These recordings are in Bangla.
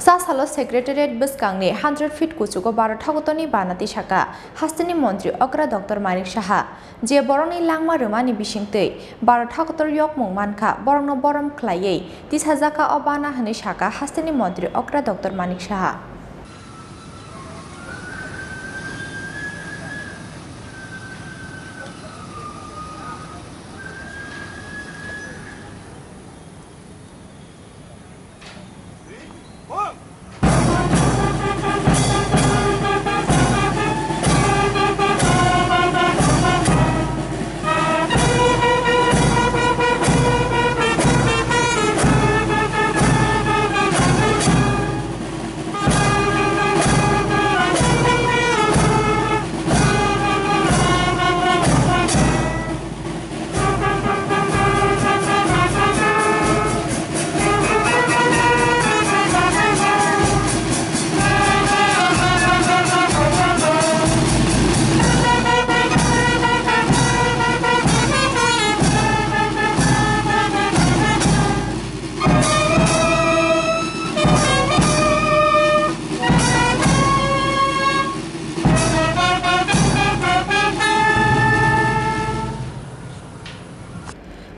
सासालो सेक्रेटारियेट बसकांनि हान्ड्रेड फिट कुचुको बार ठागतनि बानाति साका हास्तिनि मन्त्रि अग्रा डक्टर मानिक साहा जे बरंनि लांमा रोमानि बिसिंतै बार ठागतर yok mung manka borongno borom khlaiयै तिस हाजाका अबाना हनै साका हास्तिनि मन्त्रि अग्रा डक्टर मानिक साहा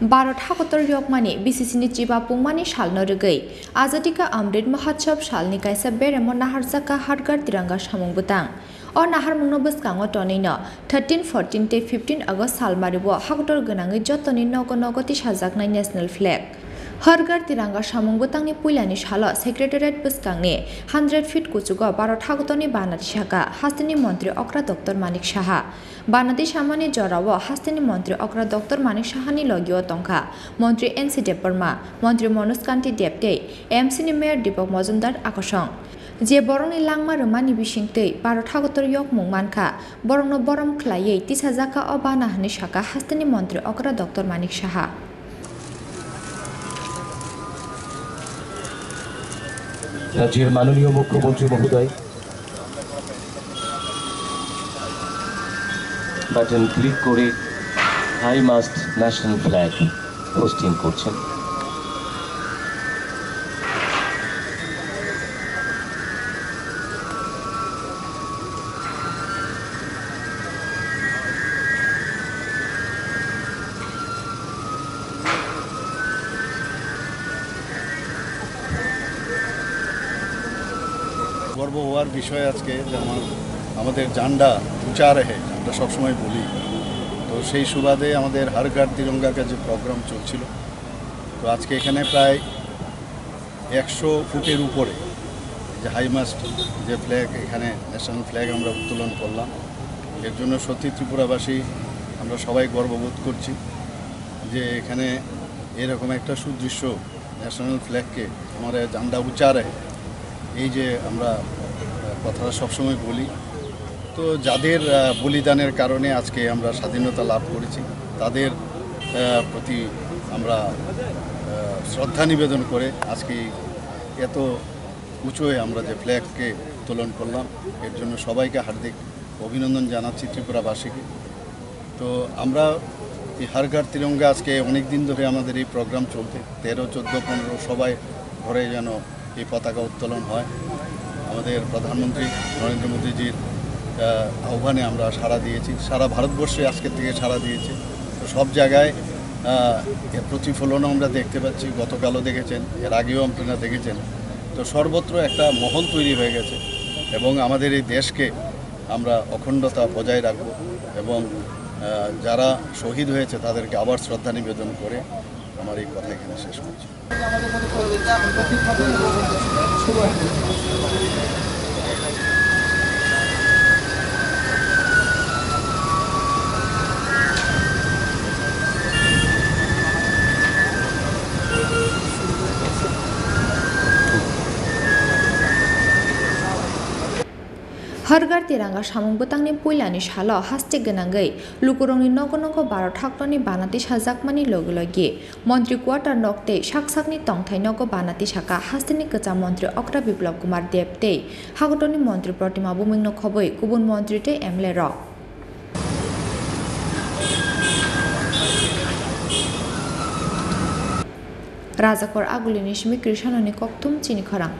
भारत हाकतर यकमानि बिसिसिनि चिबा पुंमानि सालनो रगै आजादिका अमृत महोत्सव सालनि कायसा बेरेमो नाहारजाका हाटगार तिरंगा सामुं बुतां अ नाहारमुंनो बसकांगो टनैनो थार्टिन फोर्टिन ते फिफ्टिन आगस्ट सालमारिबो हाकतर गोनाङै जतनि नग नगति साजाकनाय नेशनेल फ्लेग हरगार तिरंगा सामुं बुतांनि पुइलानि साल सेक्रेटारियेट बसकांनि हान्ड्रेड फिट कुचुगो भारत हाकतनि बानाति साका हास्तिनि मन्त्रि अक्रा डक्टर मानिक साहा बानाति सामानि जराव हास्तिनि मन्त्रि अक्रा डक्टर मानिक साहानि लगियो तंखा मन्त्रि एन सि देबबर्मा मन्त्रि मनोज कान्ति देबते एमसिनि मेयर दीपक मजुमदार आकसं जे बरंनि लांमा रोमानि बिसिंतै भारत हागतर यक मुं मानखा बरंनो बरम ख्लायै तिस हाजाका अबाना हनै साका हास्तिनि मन्त्रि अक्रा डक्टर मानिक রাজ্যের মাননীয় মুখ্যমন্ত্রী মহোদয় বাটন ক্লিক করে high mast national flag hoisting করছেন। গর্ব হওয়ার বিষয় আজকে যে আমার আমাদের জান্ডা উঁচা রেহে, আমরা সবসময় বলি। তো সেই সুবাদে আমাদের হারঘাট তিরঙ্গাকে যে প্রোগ্রাম চলছিল, তো আজকে এখানে প্রায় একশো ফুটের উপরে যে হাইমাস্ট যে ফ্ল্যাগ, এখানে ন্যাশনাল ফ্ল্যাগ আমরা উত্তোলন করলাম। এর জন্য সত্যি ত্রিপুরাবাসী, আমরা সবাই গর্ববোধ করছি যে এখানে এরকম একটা সুদৃশ্য ন্যাশনাল ফ্ল্যাগকে, আমাদের জান্ডা উঁচা রেহে এই যে আমরা কথাটা সবসময় বলি, তো যাদের বলিদানের কারণে আজকে আমরা স্বাধীনতা লাভ করেছি, তাদের প্রতি আমরা শ্রদ্ধা নিবেদন করে আজকে এত উঁচুয়ে আমরা যে ফ্ল্যাগকে উত্তোলন করলাম, এর জন্য সবাইকে হার্দিক অভিনন্দন জানাচ্ছি ত্রিপুরাবাসীকে। তো আমরা এই হারঘাট তিরঙ্গা আজকে অনেক দিন ধরে আমাদের এই প্রোগ্রাম চলতে তেরো, চোদ্দ, পনেরো সবাই ঘরে যেন এই পতাকা উত্তোলন হয়। আমাদের প্রধানমন্ত্রী নরেন্দ্র মোদীজির আহ্বানে আমরা সাড়া দিয়েছি। সারা ভারতবর্ষে আজকের থেকে সাড়া দিয়েছে। তো সব জায়গায় এর প্রতিফলনও আমরা দেখতে পাচ্ছি। গতকালও দেখেছেন, এর আগেও আপনারা দেখেছেন। তো সর্বত্র একটা মহল তৈরি হয়ে গেছে এবং আমাদের এই দেশকে আমরা অখণ্ডতা বজায় রাখব এবং যারা শহীদ হয়েছে তাদেরকে আবার শ্রদ্ধা নিবেদন করে আমার এই কথা এখানে শেষ করছি। हरगार तिरांगा सामुं बुतांनि पुइलानि साल हास्टिक गोनाङै लुकुरंनि नग नग बार ठाक्टनि बानाति साजाकमानि लगे लगे मन्त्रि क्वार्टार नक्ते साकसाकनि तंथाइ नग बानाति साका हास्तिनि गोजा मन्त्रि अक्रा बिप्लव कुमार देबते हागतनि मन्त्रि प्रतिमा बुमिंग खबै गुबुन मन्त्रि ते एमले रक राजाकर आगुलिनि सिमि कृष्णनि कक्तुम चिनि खरां